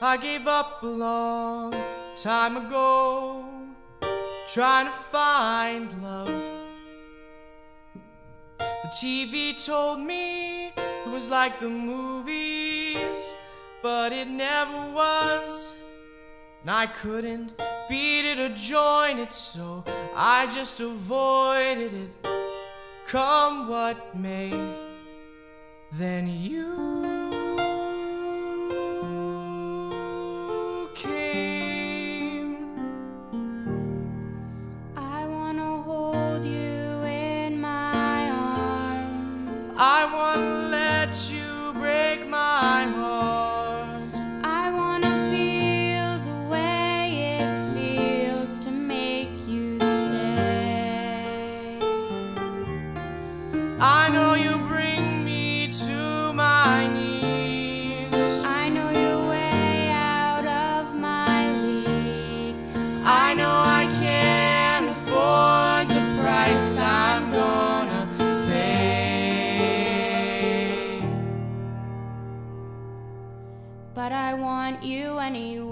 I gave up a long time ago, trying to find love. The TV told me it was like the movies, but it never was. And I couldn't beat it or join it, so I just avoided it. Come what may, then you I wanna let you break my heart. I wanna feel the way it feels to make you stay. I know you bring but I want you anyway.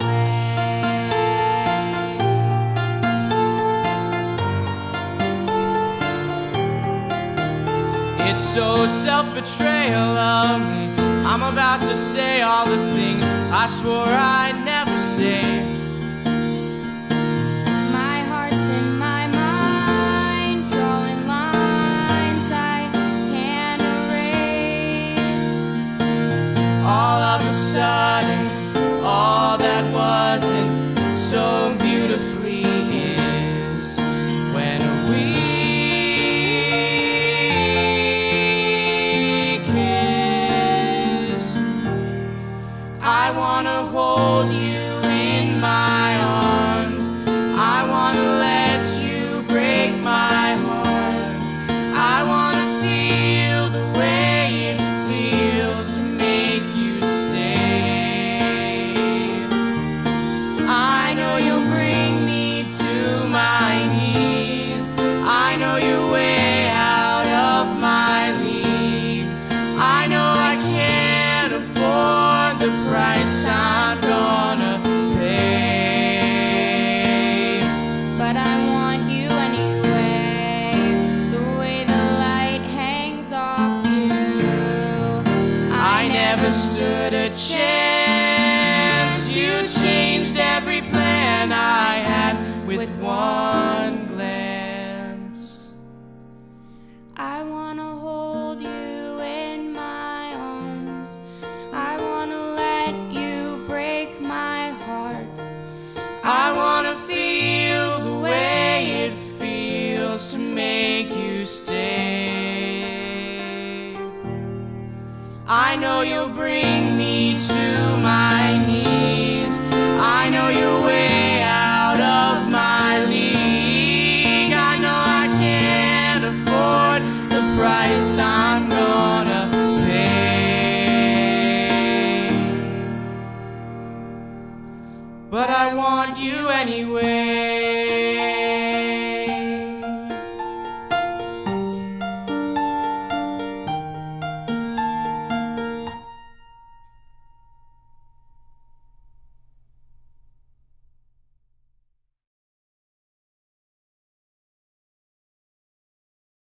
It's so self betrayal of me. I'm about to say all the things I swore I'd never say. Wanna hold you in my arms. I wanna let you break my heart. I wanna feel the way it feels to make you stay. I know you'll bring me to my knees. I know you're way out of my never stood a chance. You'll bring me to my knees. I know you're way out of my league. I know I can't afford the price I'm gonna pay. But I want you anyway.